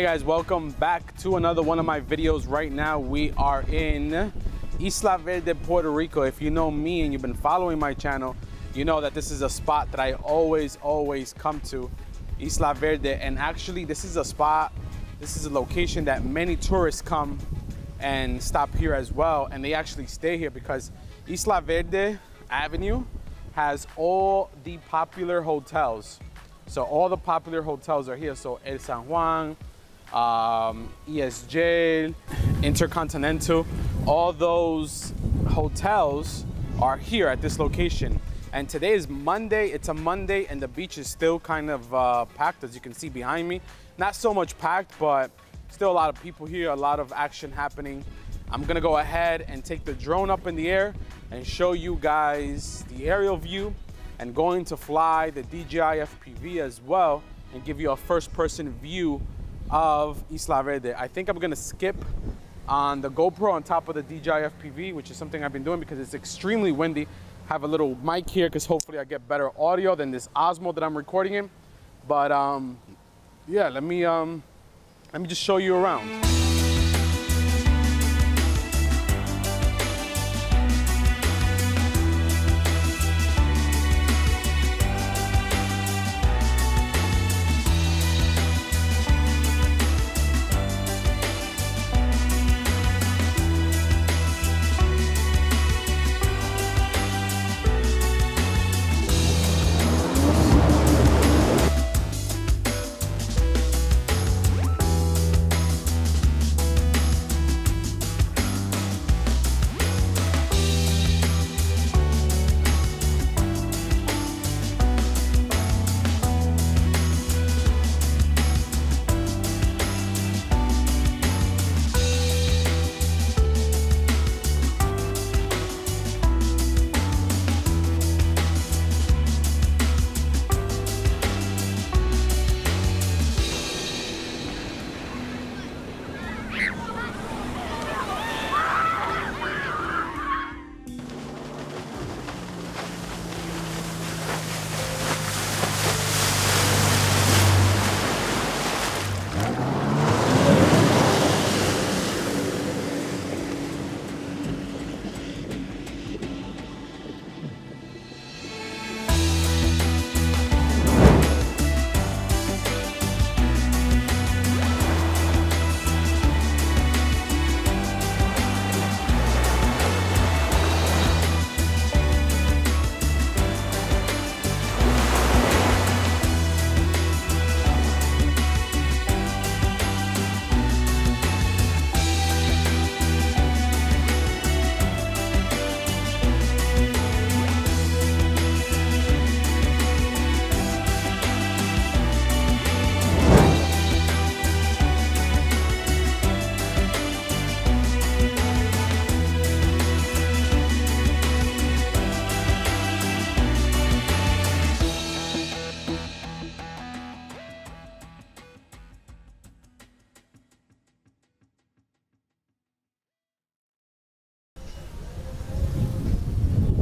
Hey guys, welcome back to another one of my videos. Right now we are in Isla Verde, Puerto Rico. If you know me and you've been following my channel, you know that this is a spot that I always, always come to, Isla Verde. And actually this is a spot, this is a location that many tourists come and stop here as well. And they actually stay here because Isla Verde Avenue has all the popular hotels. So all the popular hotels are here. So El San Juan, um, ESJ, Intercontinental, all those hotels are here at this location. And today is Monday, it's a Monday and the beach is still kind of uh, packed as you can see behind me. Not so much packed, but still a lot of people here, a lot of action happening. I'm gonna go ahead and take the drone up in the air and show you guys the aerial view and going to fly the DJI FPV as well and give you a first person view of Isla Verde. I think I'm gonna skip on the GoPro on top of the DJI FPV, which is something I've been doing because it's extremely windy. Have a little mic here because hopefully I get better audio than this Osmo that I'm recording in. But um, yeah, let me um, let me just show you around.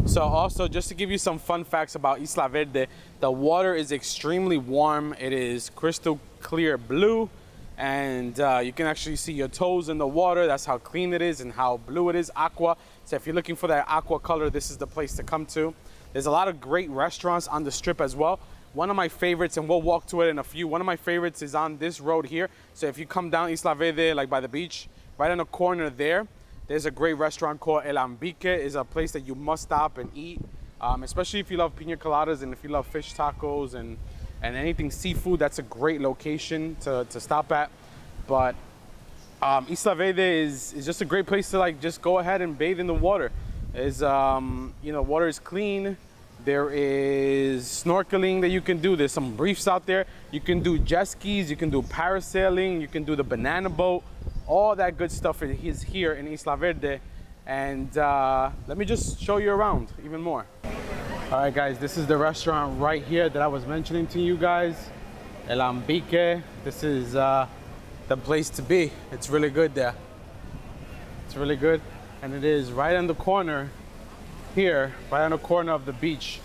So also just to give you some fun facts about Isla Verde, the water is extremely warm. It is crystal clear blue and uh, you can actually see your toes in the water. That's how clean it is and how blue it is, aqua. So if you're looking for that aqua color, this is the place to come to. There's a lot of great restaurants on the strip as well. One of my favorites, and we'll walk to it in a few, one of my favorites is on this road here. So if you come down Isla Verde, like by the beach, right on the corner there, there's a great restaurant called El Ambique. It's a place that you must stop and eat, um, especially if you love pina coladas and if you love fish tacos and, and anything seafood. That's a great location to, to stop at. But um, Isla Verde is, is just a great place to like just go ahead and bathe in the water. Is um, you know water is clean. There is snorkeling that you can do. There's some reefs out there. You can do jet skis. You can do parasailing. You can do the banana boat all that good stuff is here in Isla Verde. And uh, let me just show you around even more. All right, guys, this is the restaurant right here that I was mentioning to you guys. El Ambique. This is uh, the place to be. It's really good there. It's really good. And it is right on the corner here, right on the corner of the beach.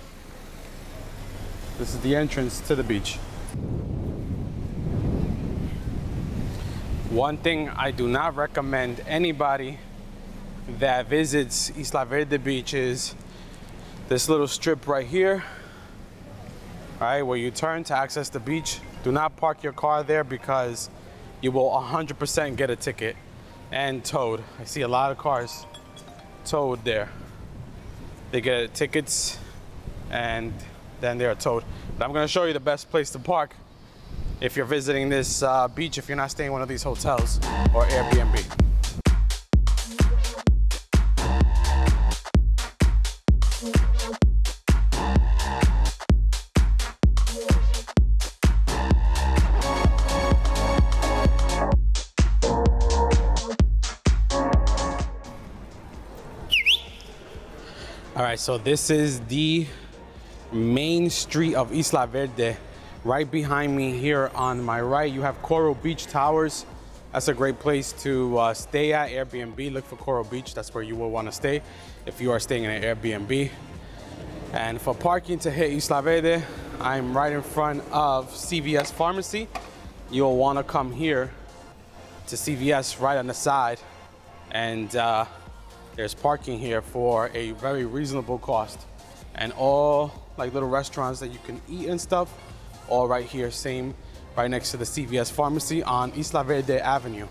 This is the entrance to the beach. One thing I do not recommend anybody that visits Isla Verde Beach is this little strip right here. All right, where you turn to access the beach. Do not park your car there because you will 100% get a ticket and towed. I see a lot of cars towed there. They get tickets and then they're towed. But I'm gonna show you the best place to park if you're visiting this uh, beach, if you're not staying in one of these hotels or Airbnb. All right, so this is the main street of Isla Verde Right behind me here on my right, you have Coral Beach Towers. That's a great place to uh, stay at Airbnb. Look for Coral Beach. That's where you will want to stay if you are staying in an Airbnb. And for parking to hit Isla Verde, I'm right in front of CVS Pharmacy. You'll want to come here to CVS right on the side. And uh, there's parking here for a very reasonable cost. And all like little restaurants that you can eat and stuff all right here, same right next to the CVS pharmacy on Isla Verde Avenue.